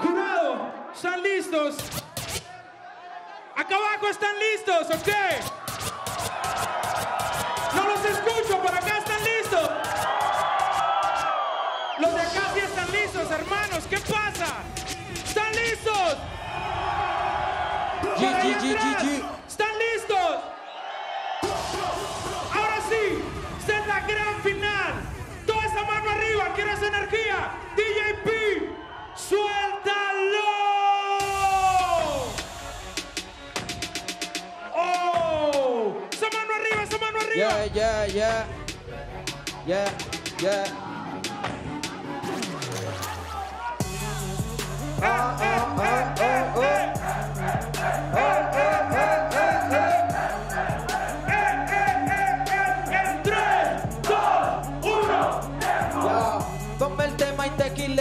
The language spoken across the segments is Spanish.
Jurado, ¿están listos? Acá abajo están listos, ¿ok? No los escucho, por acá están listos. Los de acá sí están listos, hermanos, ¿qué pasa? ¿Están listos? G, G, G, ¿Quieres energía? DJ P, suéltalo. Oh, esa mano arriba, esa mano arriba. Ya, ya, ya. Ya, ya. Ah, ah, ah, ah.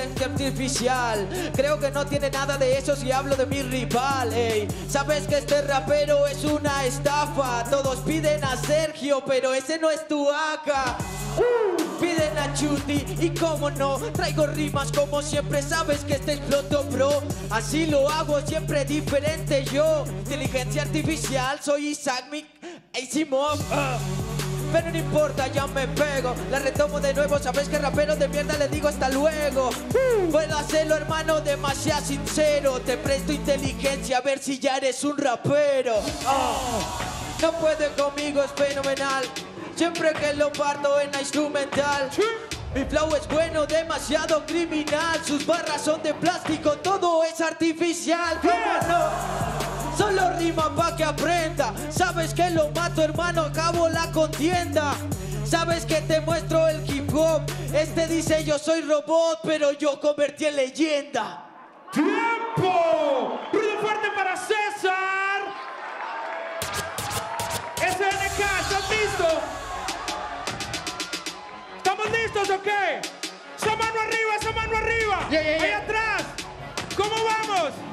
Tequilencia artificial. Creo que no tiene nada de eso si hablo de mi rival. ey. Sabes que este rapero es una estafa. Todos piden a Sergio, pero ese no es tu acá. Uh, piden a Chuti y como no, traigo rimas como siempre. Sabes que este exploto, bro. Así lo hago, siempre diferente yo. Inteligencia artificial, soy Isaac Mick Asimov. ah. Pero no importa, ya me pego. La retomo de nuevo, sabes que rapero de mierda le digo hasta luego. Puedo hacerlo, hermano, demasiado sincero. Te presto inteligencia a ver si ya eres un rapero. Oh, no puede conmigo, es fenomenal. Siempre que lo parto en la instrumental. Mi flow es bueno, demasiado criminal. Sus barras son de plástico, todo es artificial. ¿Cómo no? Solo rima pa' que aprenda. Sabes que lo mato, hermano, acabo la contienda. Sabes que te muestro el hip hop. Este dice yo soy robot, pero yo convertí en leyenda. ¡Tiempo! ¡Ruido fuerte para César! SNK, ¿estás listo? ¿Estamos listos o qué? ¡Esa mano arriba, esa mano arriba! Yeah, yeah, yeah. ¡Ahí atrás! ¿Cómo vamos?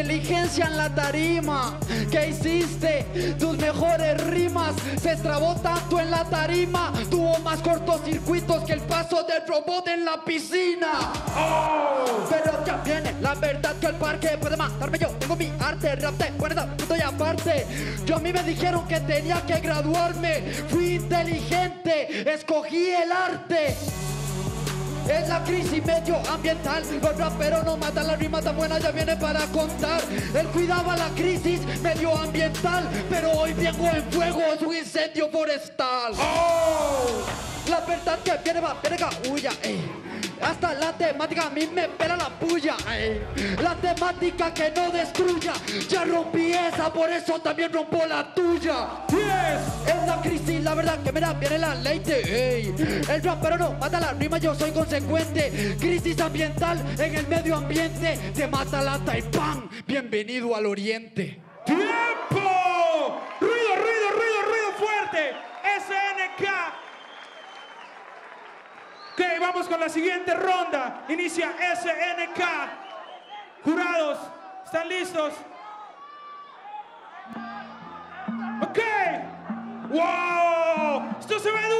inteligencia en la tarima. ¿Qué hiciste? Tus mejores rimas. Se estrabó tanto en la tarima. Tuvo más cortocircuitos que el paso del robot en la piscina. Pero ya viene la verdad que el parque puede matarme yo. Tengo mi arte, rap de buena punto y aparte. Yo a mí me dijeron que tenía que graduarme. Fui inteligente, escogí el arte. Es la crisis medioambiental. Los raperos no matan la rima tan buena, ya viene para contar. Él cuidaba la crisis medioambiental, pero hoy vengo en fuego, es un incendio forestal. La verdad que viene va, acá, huya, ey. Hasta la temática a mí me pela la puya. La temática que no destruya. Ya rompí esa, por eso también rompo la tuya. ¡Diez! Es la crisis, la verdad que mira, viene la leite, ey. El rapero no mata la rima, yo soy consecuente. Crisis ambiental en el medio ambiente, te mata la Taipán. Bienvenido al oriente. ¡Tiempo! ¡Ruido, ruido, ruido, ruido fuerte! SNK. Ok, vamos con la siguiente ronda. Inicia SNK. Jurados, ¿están listos? Ok. ¡Wow! Esto se ve duro.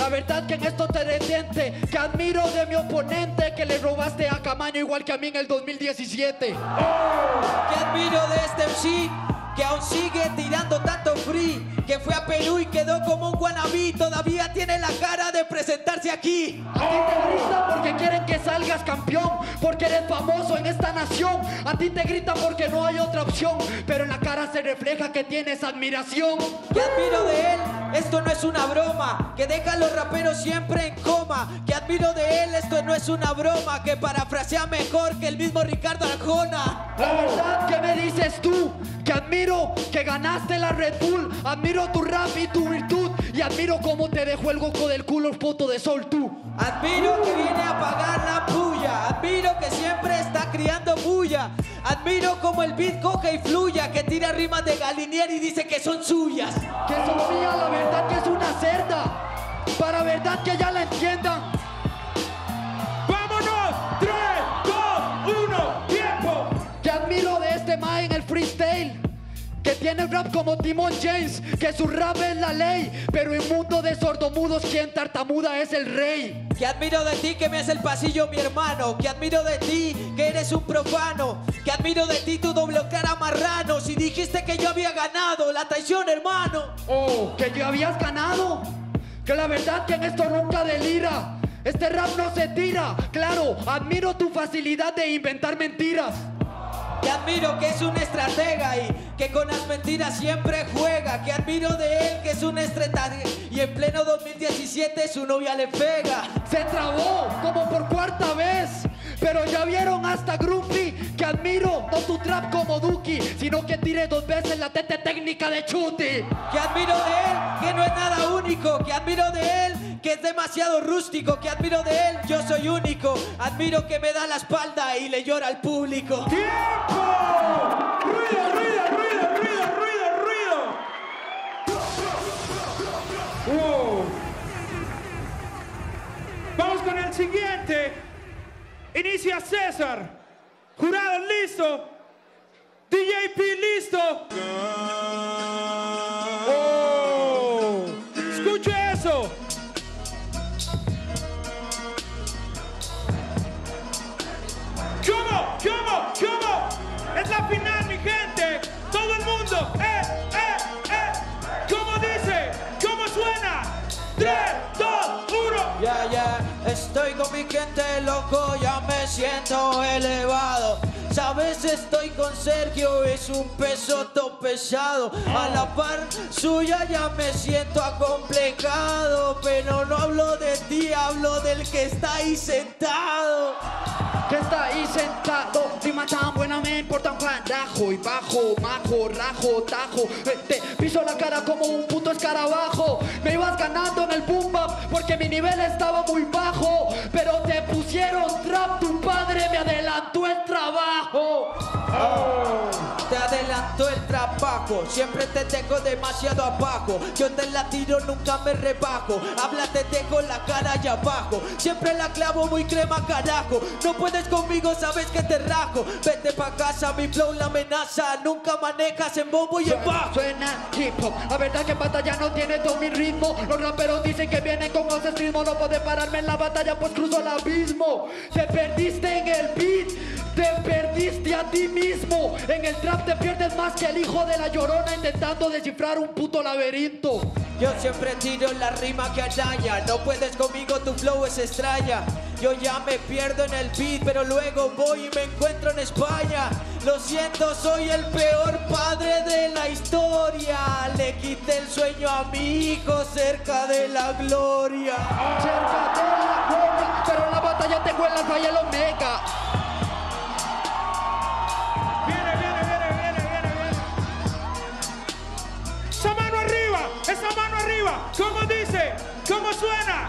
La verdad que en esto te detente. Que admiro de mi oponente que le robaste a Camaño igual que a mí en el 2017. Que admiro de este MC que aún sigue tirando tanto free. Que fue a Perú y quedó como un guanabí. Todavía tiene la cara de presentarse aquí. A ti te gritan porque quieren que salgas campeón, porque eres famoso en esta nación. A ti te gritan porque no hay otra opción, pero en la cara se refleja que tienes admiración. Que admiro de él, esto no es una broma. Que deja a los raperos siempre en coma. Que admiro de él, esto no es una broma. Que parafrasea mejor que el mismo Ricardo Arjona. La verdad, ¿qué me dices tú? Que admiro que ganaste la Red Bull. Admiro tu rap y tu virtud. Y admiro cómo te dejó el goco del culo foto de sol tú. Admiro que viene a pagar la puya. Admiro que siempre está criando bulla. Admiro como el beat coge y fluya. Que tira rimas de Galinier y dice que son suyas. Que Sofía la verdad que es una cerda. Para verdad que ya la entiendan. Tiene rap como Timon James, que su rap es la ley, pero en mundo de sordomudos quien tartamuda es el rey. Que admiro de ti que me hace el pasillo mi hermano. Que admiro de ti que eres un profano. Que admiro de ti tu doble cara marrano. Si dijiste que yo había ganado, la traición hermano. Oh, que yo habías ganado. Que la verdad que en esto nunca delira. Este rap no se tira. Claro, admiro tu facilidad de inventar mentiras. Que admiro que es un estratega y que con las mentiras siempre juega. Que admiro de él que es un estratega y en pleno 2017 su novia le pega. Se trabó como por cuarta vez. Pero ya vieron hasta Grumpy que admiro no tu trap como Duki, sino que tire dos veces la tete técnica de Chuti. Que admiro de él que no es nada único. Que admiro de él que es demasiado rústico. Que admiro de él yo soy único. Admiro que me da la espalda y le llora al público. ¡Tiempo! Con el siguiente. Inicia César. Jurado listo. DJP listo. Oh. Eso. ¿Cómo? ¿Cómo? ¿Cómo? Es la final, mi gente. Todo el mundo. ¡Eh, gente loco, ya me siento elevado. Sabes, estoy con Sergio, es un peso todo pesado. A la par suya ya me siento acomplejado. Pero no hablo de ti, hablo del que está ahí sentado. Que está ahí sentado, rima tan buena me importa un carajo. Y bajo, majo, rajo, tajo. Te piso la cara como un puto escarabajo. Me ibas ganando en el boom bap porque mi nivel estaba muy bajo. Pero te pusieron trap, tu padre me adelantó el trabajo. Te trabajo, siempre te dejo demasiado abajo. Yo te la tiro, nunca me rebajo. Habla, te dejo la cara allá abajo. Siempre la clavo muy crema, carajo. No puedes conmigo, sabes que te rajo. Vete pa' casa, mi flow la amenaza. Nunca manejas en bombo y en bajo. Suena hip hop, la verdad que en batalla no tiene todo mi ritmo Los raperos dicen que vienen con ritmo No puede pararme en la batalla pues cruzo el abismo Te perdiste en el te perdiste a ti mismo En el trap te pierdes más que el hijo de la llorona Intentando descifrar un puto laberinto Yo siempre tiro la rima que araña. No puedes conmigo, tu flow es extraña. Yo ya me pierdo en el beat, pero luego voy y me encuentro en España. Lo siento, soy el peor padre de la historia. Le quité el sueño a mi hijo cerca de la gloria. Cerca de la gloria, pero en la batalla tengo el alfa y el omega arriba. ¿Cómo dice? ¿Cómo suena?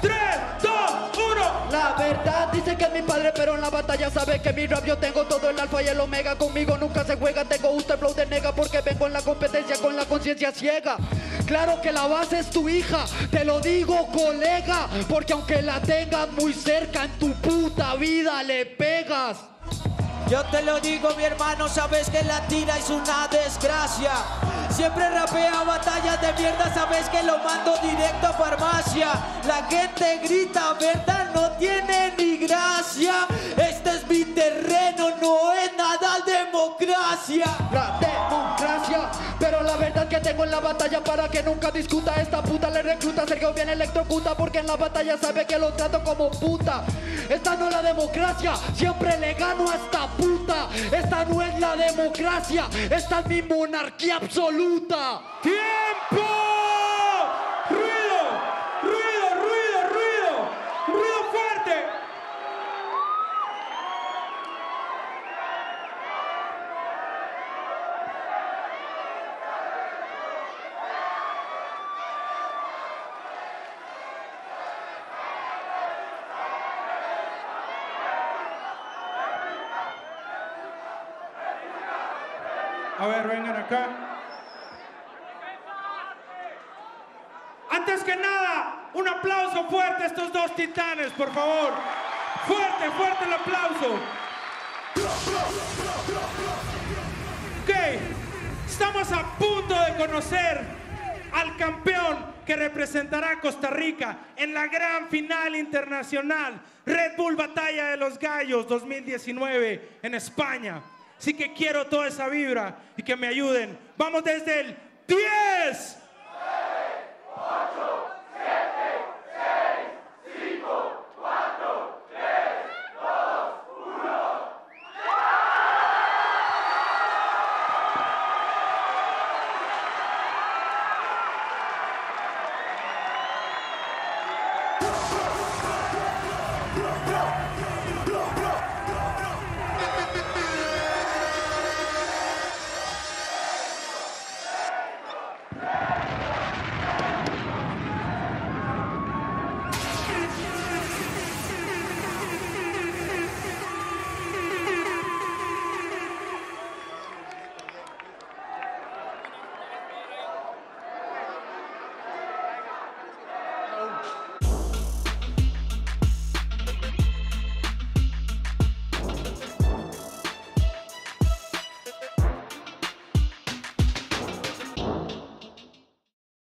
Tres, dos, uno. La verdad dice que es mi padre, pero en la batalla sabe que mi rap yo tengo todo el alfa y el omega. Conmigo nunca se juega, tengo usted flow de nega porque vengo en la competencia con la conciencia ciega. Claro que la base es tu hija, te lo digo colega, porque aunque la tengas muy cerca en tu puta vida le pegas. Yo te lo digo, mi hermano, sabes que la tira es una desgracia. Siempre rapea batallas de mierda, sabes que lo mando directo a farmacia. La gente grita, verdad, no tiene ni gracia. Este es mi terreno, no es nada democracia. La democracia, pero la verdad que tengo en la batalla para que nunca discuta esta puta le recluta Sergio viene electrocuta porque en la batalla sabe que lo trato como puta. Esta no es la democracia, siempre le gano a esta puta. Esta no es la democracia, esta es mi monarquía absoluta. ¡Tiempo! ¡Ruido! ¡Ruido, ruido, ruido! ¡Ruido fuerte! A ver, vengan acá. Antes que nada, un aplauso fuerte a estos dos titanes, por favor. Fuerte, fuerte el aplauso. Ok, estamos a punto de conocer al campeón que representará a Costa Rica en la gran final internacional Red Bull Batalla de los Gallos 2019 en España. Así que quiero toda esa vibra y que me ayuden. Vamos desde el 10,